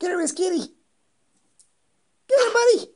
Get her, Kitty. Get her, buddy.